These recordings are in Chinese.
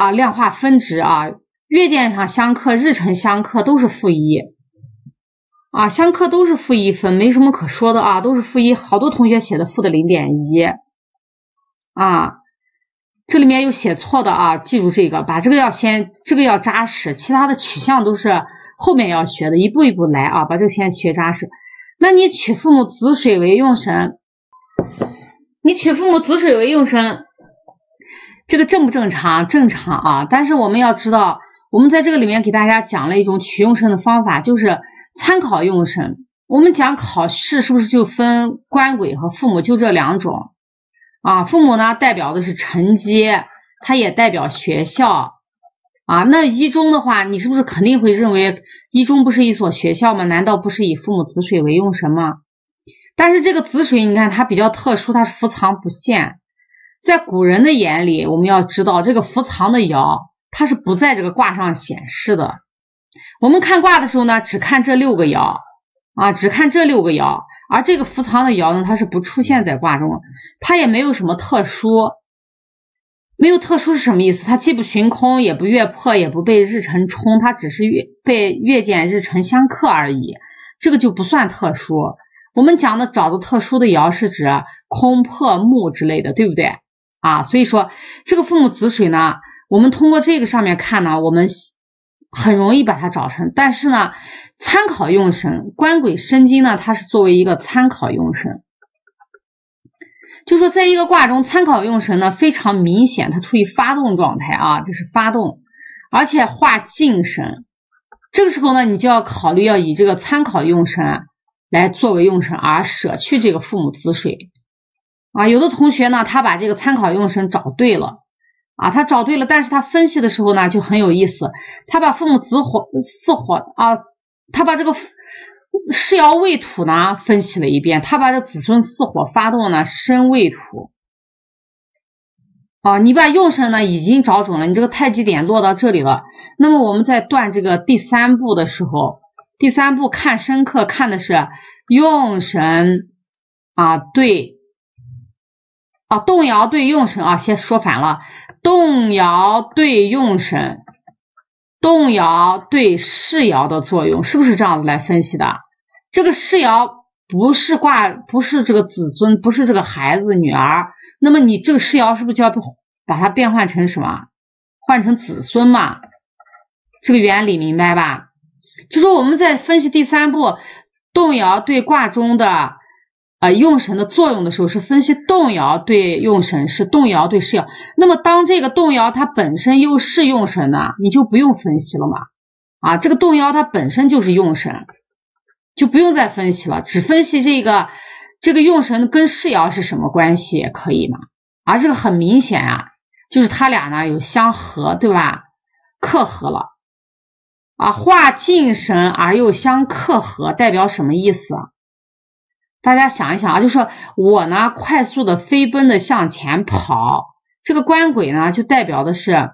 啊量化分值啊，月见上相克，日辰相克都是负一啊，相克都是负一分，没什么可说的啊，都是负一。好多同学写的负的零点一啊，这里面有写错的啊，记住这个，把这个要先，这个要扎实，其他的取向都是后面要学的，一步一步来啊，把这个先学扎实。那你取父母子水为用神，你取父母子水为用神。这个正不正常？正常啊！但是我们要知道，我们在这个里面给大家讲了一种取用神的方法，就是参考用神。我们讲考试是不是就分官鬼和父母，就这两种啊？父母呢，代表的是成绩，它也代表学校啊。那一中的话，你是不是肯定会认为一中不是一所学校吗？难道不是以父母子水为用神吗？但是这个子水，你看它比较特殊，它是伏藏不现。在古人的眼里，我们要知道这个伏藏的爻，它是不在这个卦上显示的。我们看卦的时候呢，只看这六个爻啊，只看这六个爻，而这个伏藏的爻呢，它是不出现在卦中，它也没有什么特殊。没有特殊是什么意思？它既不寻空，也不月破，也不被日辰冲，它只是月被月见日辰相克而已，这个就不算特殊。我们讲的找的特殊的爻是指空破木之类的，对不对？啊，所以说这个父母子水呢，我们通过这个上面看呢，我们很容易把它找成。但是呢，参考用神官鬼申金呢，它是作为一个参考用神，就说在一个卦中，参考用神呢非常明显，它处于发动状态啊，这是发动，而且化进神。这个时候呢，你就要考虑要以这个参考用神来作为用神，而舍去这个父母子水。啊，有的同学呢，他把这个参考用神找对了啊，他找对了，但是他分析的时候呢就很有意思，他把父母子火巳火啊，他把这个世爻未土呢分析了一遍，他把这子孙巳火发动呢申未土啊，你把用神呢已经找准了，你这个太极点落到这里了，那么我们在断这个第三步的时候，第三步看深刻看的是用神啊对。啊，动摇对用神啊，先说反了。动摇对用神，动摇对世爻的作用，是不是这样子来分析的？这个世爻不是卦，不是这个子孙，不是这个孩子女儿，那么你这个世爻是不是就要把它变换成什么？换成子孙嘛？这个原理明白吧？就说我们在分析第三步，动摇对卦中的。啊，用神的作用的时候是分析动摇对用神，是动摇对是爻。那么当这个动摇它本身又是用神呢，你就不用分析了嘛。啊，这个动摇它本身就是用神，就不用再分析了，只分析这个这个用神跟世爻是什么关系，可以吗？啊，这个很明显啊，就是他俩呢有相合，对吧？克合了啊，化进神而又相克合，代表什么意思？大家想一想啊，就是我呢，快速的飞奔的向前跑，这个官鬼呢，就代表的是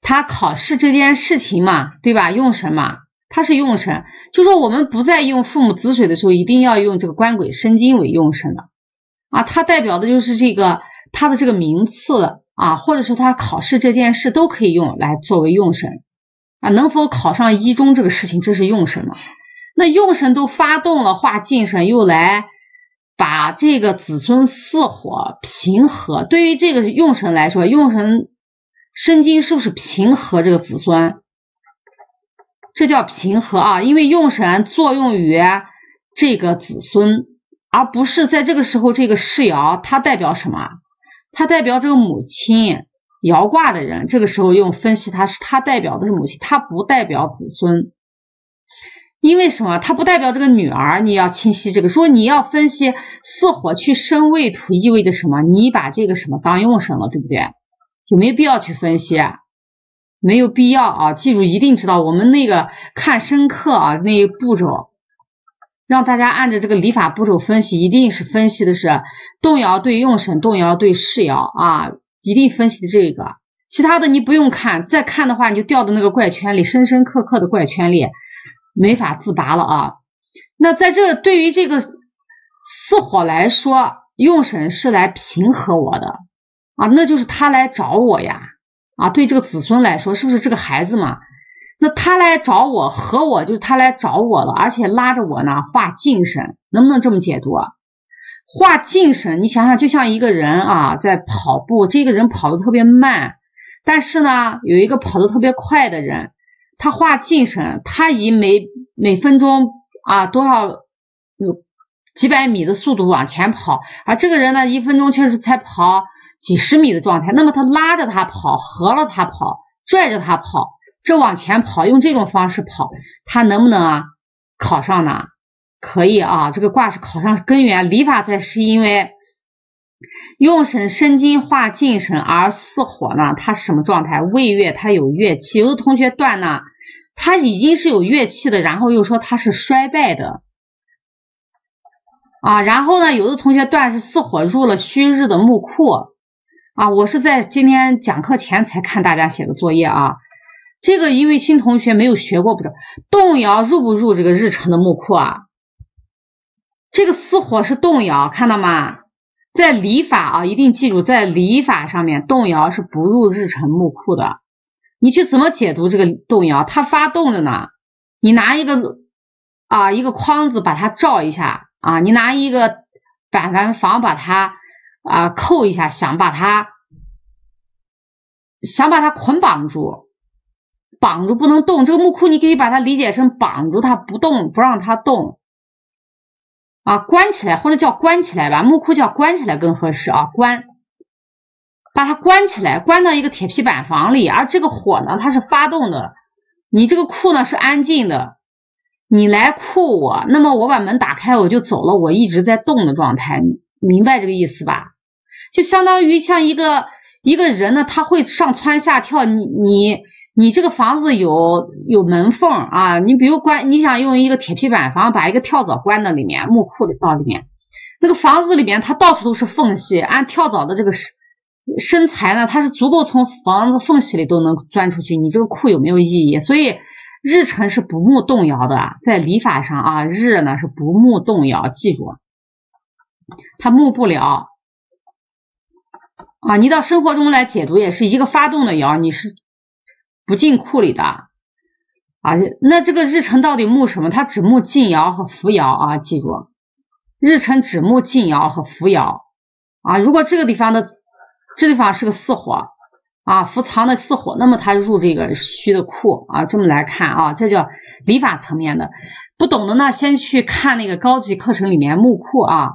他考试这件事情嘛，对吧？用神嘛，他是用神，就说我们不再用父母子水的时候，一定要用这个官鬼申金为用神的啊，它代表的就是这个他的这个名次啊，或者说他考试这件事都可以用来作为用神啊，能否考上一中这个事情，这是用神嘛。那用神都发动了，化进神又来把这个子孙巳火平和。对于这个用神来说，用神生金是不是平和这个子孙？这叫平和啊，因为用神作用于这个子孙，而不是在这个时候这个世爻它代表什么？它代表这个母亲爻卦的人。这个时候用分析，它是它代表的是母亲，它不代表子孙。因为什么？它不代表这个女儿，你要清晰这个。说你要分析巳火去生未土，意味着什么？你把这个什么当用神了，对不对？有没有必要去分析？没有必要啊！记住，一定知道我们那个看深刻啊，那一步骤，让大家按照这个理法步骤分析，一定是分析的是动摇对用神，动摇对事爻啊，一定分析的这个。其他的你不用看，再看的话你就掉到那个怪圈里，深深刻刻的怪圈里。没法自拔了啊！那在这对于这个巳火来说，用神是来平和我的啊，那就是他来找我呀啊，对这个子孙来说，是不是这个孩子嘛？那他来找我和我，就是他来找我了，而且拉着我呢画精神，能不能这么解读？画精神，你想想，就像一个人啊在跑步，这个人跑的特别慢，但是呢有一个跑的特别快的人，他画精神，他以每每分钟啊多少有。几百米的速度往前跑，而这个人呢，一分钟确实才跑几十米的状态。那么他拉着他跑，合了他跑，拽着他跑，这往前跑，用这种方式跑，他能不能啊考上呢？可以啊，这个卦是考上根源。理法在是因为用神生金化进神，而巳火呢，它是什么状态？未月，它有月气。有的同学断呢，它已经是有月气的，然后又说它是衰败的。啊，然后呢，有的同学断是似火入了戌日的木库啊，我是在今天讲课前才看大家写的作业啊。这个因为新同学没有学过，不知道动摇入不入这个日辰的木库啊？这个似火是动摇，看到吗？在礼法啊，一定记住，在礼法上面动摇是不入日辰木库的。你去怎么解读这个动摇？它发动着呢，你拿一个啊一个框子把它照一下。啊，你拿一个板板房把它啊扣一下，想把它想把它捆绑住，绑住不能动。这个木库你可以把它理解成绑住它不动，不让它动啊，关起来或者叫关起来吧，木库叫关起来更合适啊，关，把它关起来，关到一个铁皮板房里。而这个火呢，它是发动的，你这个库呢是安静的。你来库我，那么我把门打开，我就走了，我一直在动的状态，明白这个意思吧？就相当于像一个一个人呢，他会上蹿下跳，你你你这个房子有有门缝啊，你比如关，你想用一个铁皮板房把一个跳蚤关到里面，木库里到里面，那个房子里面它到处都是缝隙，按跳蚤的这个身身材呢，它是足够从房子缝隙里都能钻出去，你这个库有没有意义？所以。日辰是不木动摇的，在礼法上啊，日呢是不木动摇，记住，它木不了啊。你到生活中来解读，也是一个发动的爻，你是不进库里的啊。那这个日辰到底木什么？它只木进爻和扶爻啊，记住，日辰只木进爻和扶爻啊。如果这个地方的这地方是个巳火。啊，伏藏的巳火，那么它入这个虚的库啊，这么来看啊，这叫理法层面的。不懂的呢，先去看那个高级课程里面木库啊，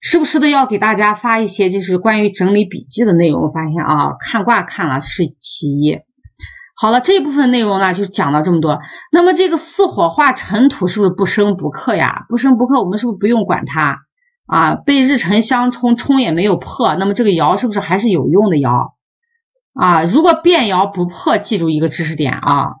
时不时的要给大家发一些就是关于整理笔记的内容。我发现啊，看卦看了是其一。好了，这部分内容呢就讲到这么多。那么这个巳火化尘土是不是不生不克呀？不生不克，我们是不是不用管它啊？被日辰相冲，冲也没有破，那么这个爻是不是还是有用的爻？啊，如果变爻不破，记住一个知识点啊，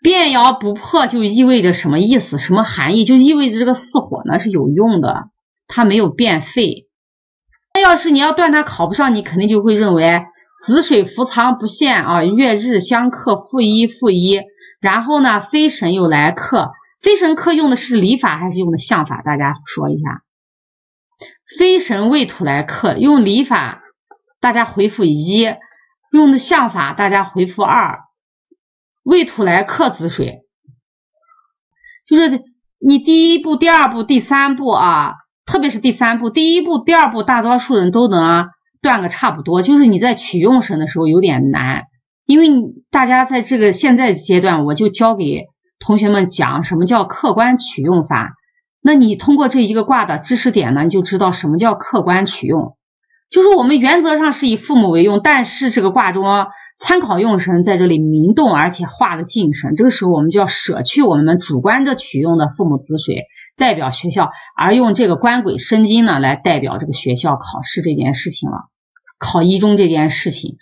变爻不破就意味着什么意思？什么含义？就意味着这个巳火呢是有用的，它没有变废。那要是你要断它考不上，你肯定就会认为子水伏藏不限啊，月日相克，负一负一，然后呢，飞神又来克，飞神克用的是礼法还是用的相法？大家说一下，飞神未土来克，用礼法。大家回复一，用的相法，大家回复二。未土来克子水，就是你第一步、第二步、第三步啊，特别是第三步，第一步、第二步，大多数人都能断个差不多。就是你在取用神的时候有点难，因为大家在这个现在阶段，我就教给同学们讲什么叫客观取用法。那你通过这一个卦的知识点呢，你就知道什么叫客观取用。就是我们原则上是以父母为用，但是这个卦中参考用神在这里明动，而且化的进神，这个时候我们就要舍去我们主观的取用的父母子水代表学校，而用这个官鬼申金呢来代表这个学校考试这件事情了，考一中这件事情，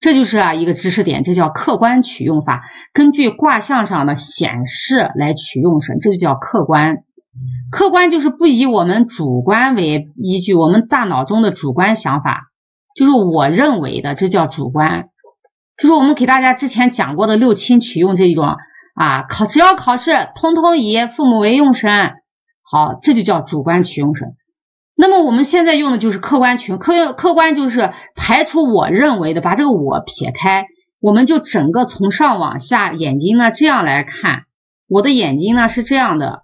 这就是啊一个知识点，这叫客观取用法，根据卦象上的显示来取用神，这就叫客观。客观就是不以我们主观为依据，我们大脑中的主观想法，就是我认为的，这叫主观。就是我们给大家之前讲过的六亲取用这一种啊，考只要考试，通通以父母为用神，好，这就叫主观取用神。那么我们现在用的就是客观群，客客观就是排除我认为的，把这个我撇开，我们就整个从上往下眼睛呢这样来看，我的眼睛呢是这样的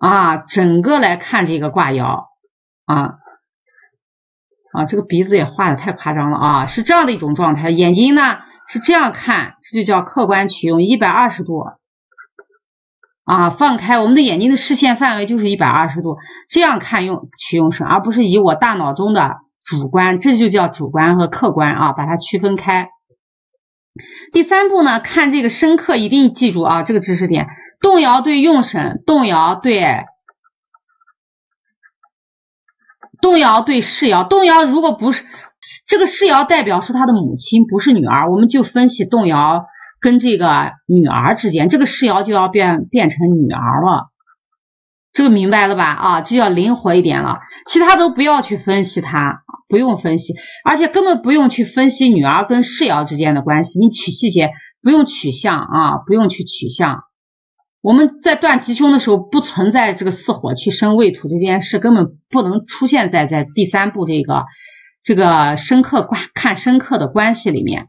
啊，整个来看这个挂腰啊啊，这个鼻子也画的太夸张了啊，是这样的一种状态，眼睛呢是这样看，这就叫客观取用，一百二十度。啊，放开我们的眼睛的视线范围就是一百二十度，这样看用取用神，而不是以我大脑中的主观，这就叫主观和客观啊，把它区分开。第三步呢，看这个深刻，一定记住啊，这个知识点，动摇对用神，动摇对动摇对世爻，动摇如果不是这个世爻代表是他的母亲，不是女儿，我们就分析动摇。跟这个女儿之间，这个世爻就要变变成女儿了，这个明白了吧？啊，这要灵活一点了，其他都不要去分析它，不用分析，而且根本不用去分析女儿跟世爻之间的关系，你取细节不用取象啊，不用去取象。我们在断吉凶的时候，不存在这个巳火去生未土这件事，根本不能出现在在第三步这个这个深刻关看深刻的关系里面。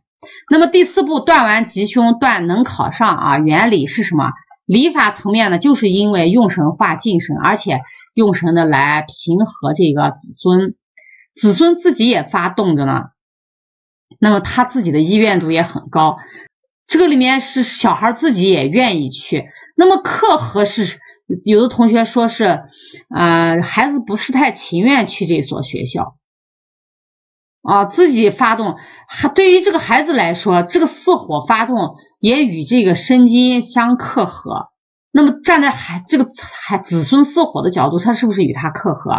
那么第四步断完吉凶，断能考上啊？原理是什么？理法层面呢，就是因为用神化敬神，而且用神的来平和这个子孙，子孙自己也发动着呢。那么他自己的意愿度也很高，这个里面是小孩自己也愿意去。那么克合是有的同学说是，呃，孩子不是太情愿去这所学校。啊，自己发动，还对于这个孩子来说，这个四火发动也与这个申金相克合。那么站在孩这个孩子孙四火的角度，他是不是与他克合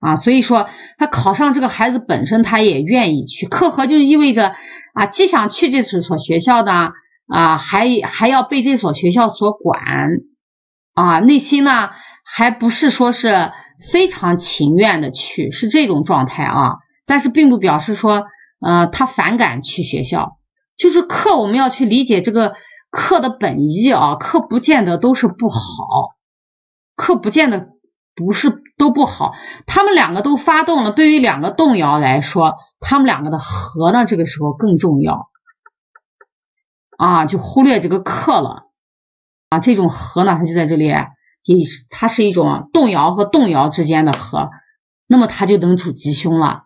啊？所以说，他考上这个孩子本身，他也愿意去克合，就意味着啊，既想去这所学校呢，啊，还还要被这所学校所管啊，内心呢还不是说是非常情愿的去，是这种状态啊。但是并不表示说，呃，他反感去学校，就是课我们要去理解这个课的本意啊，课不见得都是不好，课不见得不是都不好，他们两个都发动了，对于两个动摇来说，他们两个的和呢，这个时候更重要，啊，就忽略这个课了，啊，这种和呢，它就在这里，也它是一种动摇和动摇之间的和，那么它就能主吉凶了。